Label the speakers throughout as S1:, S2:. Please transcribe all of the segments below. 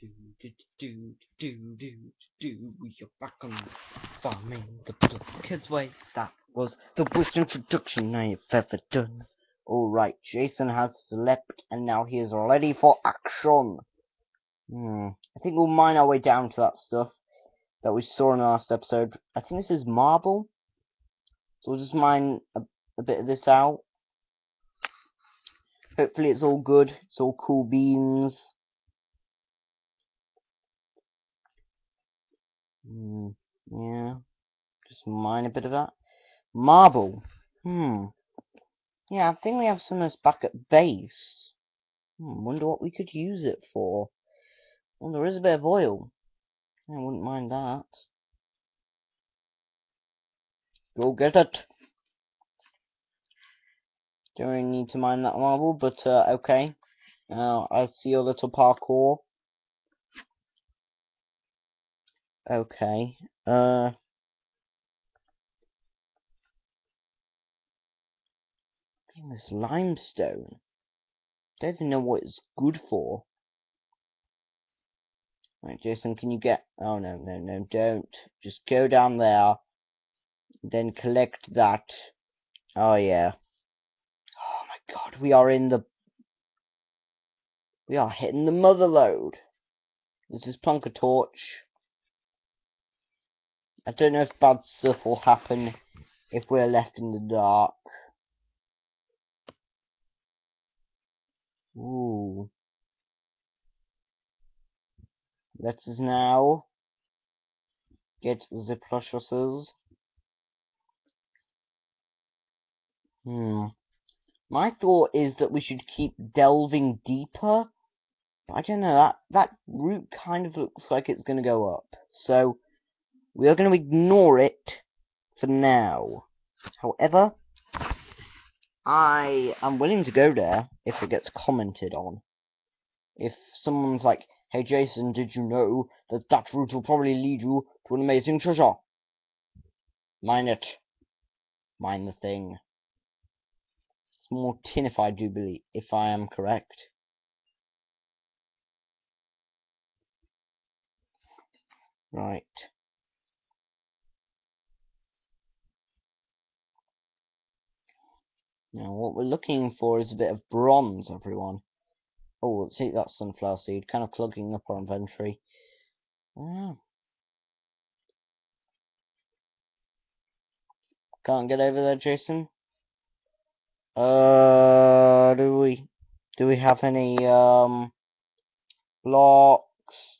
S1: Do do do do do do. We are back on farming the blockheads way. That was the worst introduction I have ever done. Alright, Jason has slept and now he is ready for action. Hmm. I think we'll mine our way down to that stuff that we saw in the last episode. I think this is marble. So we'll just mine a, a bit of this out. Hopefully it's all good. It's all cool beans. Mm, yeah. Just mine a bit of that. Marble. Hmm. Yeah, I think we have some of this back at base. Hmm, wonder what we could use it for. Well, there is a bit of oil. I wouldn't mind that. Go get it. Don't really need to mine that marble, but uh, okay. Now, I see your little parkour. Okay. Uh. This limestone. Don't even know what it's good for. Right, Jason, can you get... Oh, no, no, no, don't. Just go down there. Then collect that. Oh, yeah. Oh, my God, we are in the... We are hitting the mother load. This is plunk torch. I don't know if bad stuff will happen if we're left in the dark. Ooh. Let us now get the processes. Hmm. My thought is that we should keep delving deeper. I don't know, that, that route kind of looks like it's going to go up. So, we are going to ignore it for now. However, I am willing to go there if it gets commented on. If someone's like, hey Jason, did you know that that route will probably lead you to an amazing treasure? Mine it. Mine the thing. It's more tin if I do believe, if I am correct. Right. Now what we're looking for is a bit of bronze, everyone. Oh, let's eat that sunflower seed, kind of clogging up our inventory. Ah. Can't get over there, Jason? Uh, do we, do we have any, um, blocks?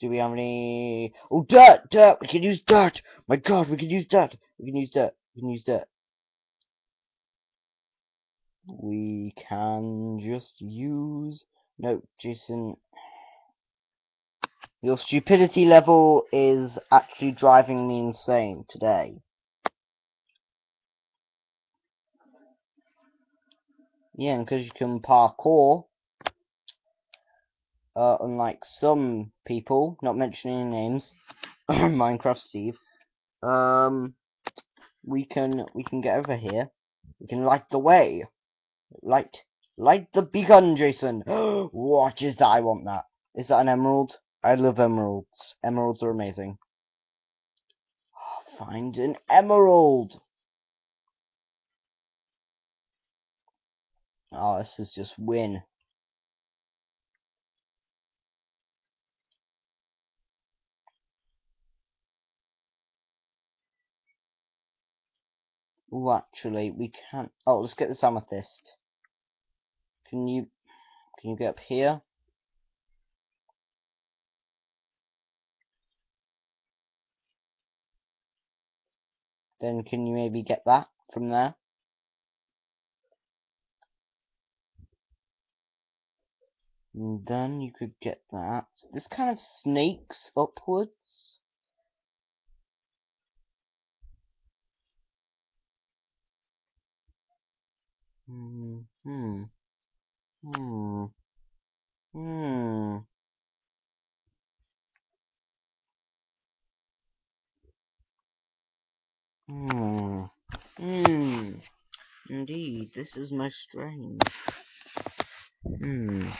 S1: Do we have any, oh, dirt, dirt, we can use dirt! My god, we can use dirt! We can use dirt, we can use dirt. We can just use... No, Jason... Your stupidity level is actually driving me insane today. Yeah, and because you can parkour, uh, unlike some people, not mentioning names, Minecraft Steve, um, we can we can get over here. We can light the way. Light. Light the beacon, Jason! what is that? I want that. Is that an emerald? I love emeralds. Emeralds are amazing. Find an emerald! Oh, this is just win. Oh, actually, we can't. Oh, let's get this amethyst. Can you can you get up here? Then can you maybe get that from there? And then you could get that. This kind of snakes upwards. Hmm. Hmm. Hmm. Hmm. Hmm. Hmm. Indeed, this is most strange. Hmm.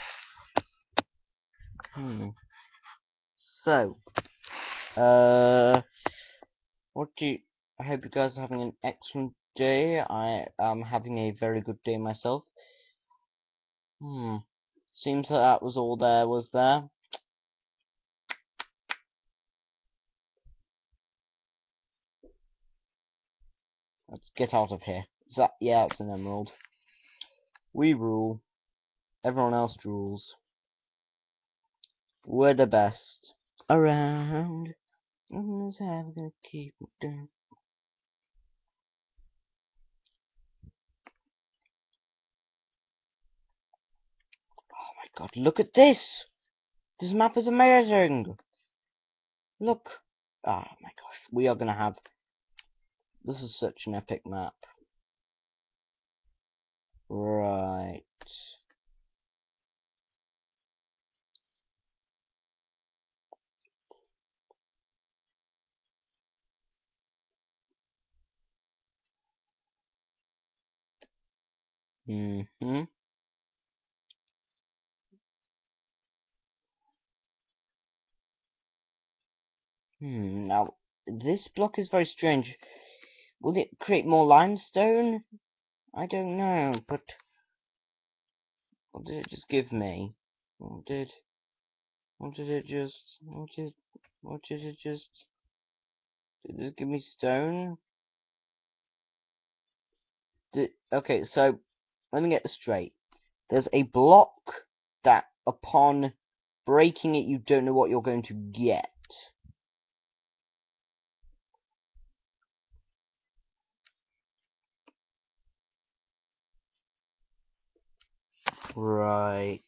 S1: Hmm. So, uh, what do you, I hope you guys are having an excellent day. I am having a very good day myself. Hmm. Seems that that was all there was there. Let's get out of here. Is that yeah, it's an emerald. We rule. Everyone else rules. We're the best around. Ever gonna keep me down. Oh my god, look at this! This map is amazing! Look! Oh my gosh, we are gonna have... This is such an epic map. Right. Mm-hmm. Hmm, now, this block is very strange. Will it create more limestone? I don't know, but... What did it just give me? What did... What did it just... What did... What did it just... Did it just give me stone? Did, okay, so... Let me get this straight. There's a block that, upon breaking it, you don't know what you're going to get. Right.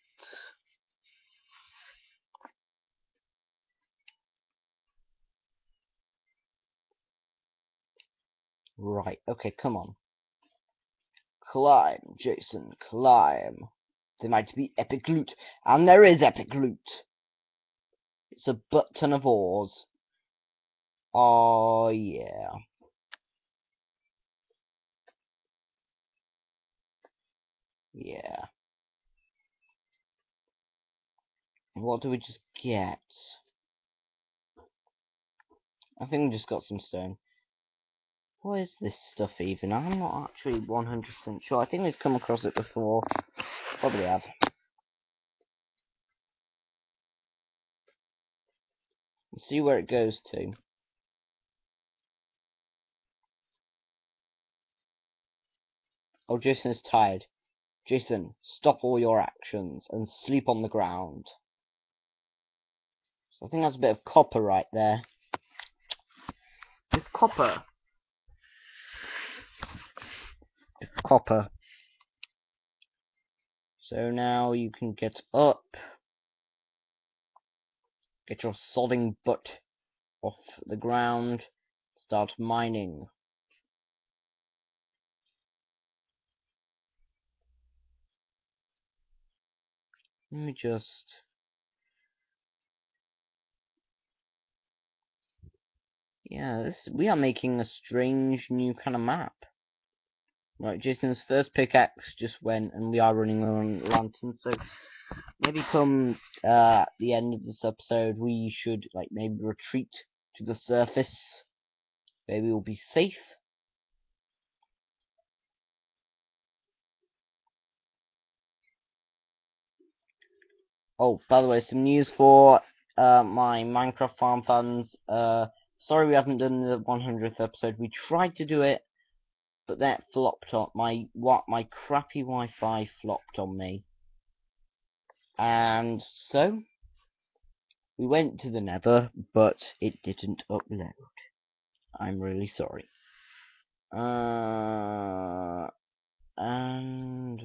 S1: Right, okay, come on. Climb, Jason, climb. There might be epic loot, and there is epic loot. It's a butt ton of ores. Oh, yeah. Yeah. What do we just get? I think we just got some stone. What is this stuff even? I'm not actually 100% sure. I think we've come across it before. Probably have. Let's see where it goes to. Oh, Jason is tired. Jason, stop all your actions and sleep on the ground. I think that's a bit of copper right there. With copper. Copper. So now you can get up. Get your sodding butt off the ground. Start mining. Let me just... Yeah, we are making a strange new kind of map. Right, Jason's first pickaxe just went, and we are running on lanterns, so maybe come uh, the end of this episode, we should, like, maybe retreat to the surface. Maybe we'll be safe. Oh, by the way, some news for uh, my Minecraft farm fans. Uh, sorry we haven't done the 100th episode. We tried to do it, but that flopped on my what my crappy Wi-Fi flopped on me. And so we went to the Nether, but it didn't upload. I'm really sorry. Uh, and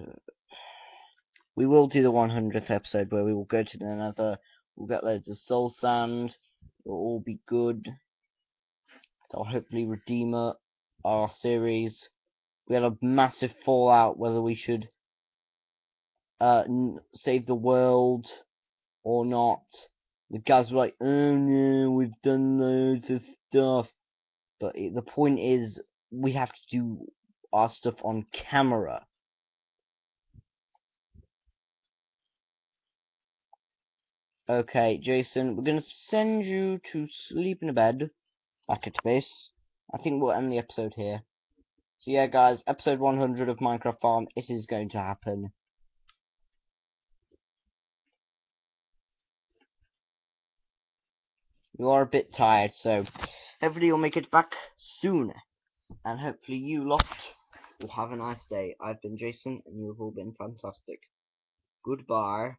S1: we will do the 100th episode where we will go to the Nether. We'll get loads of soul sand. It'll all be good. That'll hopefully redeem our series. We had a massive fallout whether we should uh, save the world or not. The guys were like, oh no, we've done loads of stuff. But it, the point is, we have to do our stuff on camera. Okay, Jason, we're gonna send you to sleep in a bed back at base. I think we'll end the episode here. So yeah, guys, episode 100 of Minecraft Farm, it is going to happen. You are a bit tired, so hopefully you'll make it back soon. And hopefully you lot will have a nice day. I've been Jason, and you've all been fantastic. Goodbye.